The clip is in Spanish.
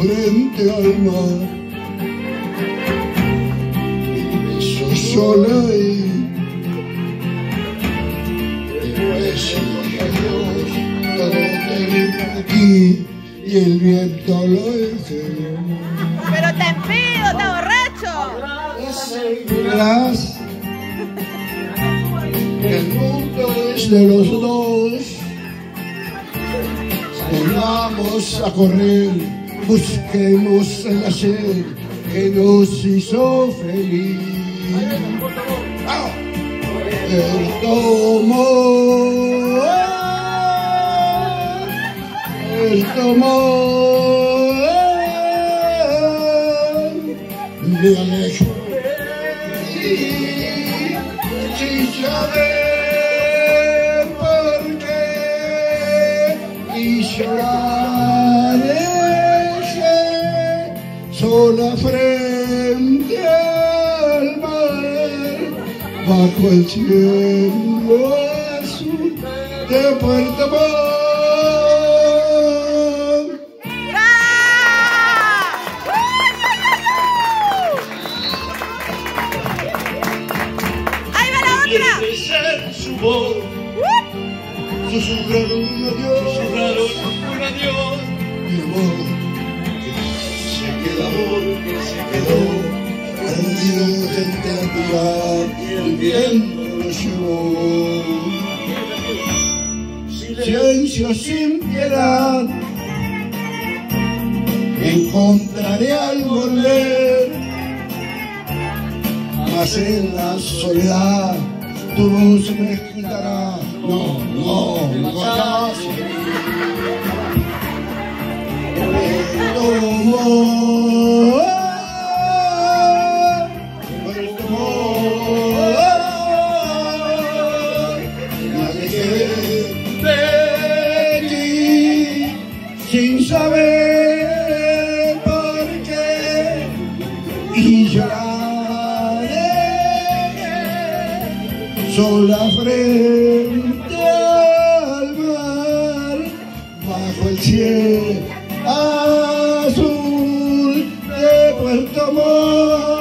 frente al mar. Y beso sola y dije adiós, todo termina aquí y el viento lo enseñó. Pero te pido, está borracho. Que el mundo es de los dos. Vamos a correr, busquemos el ayer que nos hizo feliz. El tomo, el tomo, me alejo. Sí, sí sola frente al mar bajo el cielo azul de Puerto Montt. ¡Ahí va la otra! Quiere ser su voz, susurraron un adiós, susurraron y el viento lo llevó. Silencio sin piedad, encontraré al volver. Mas en la soledad tu voz me gritará, no, no, y lloraré. Sola frente al mar bajo el cielo azul de Puerto Montt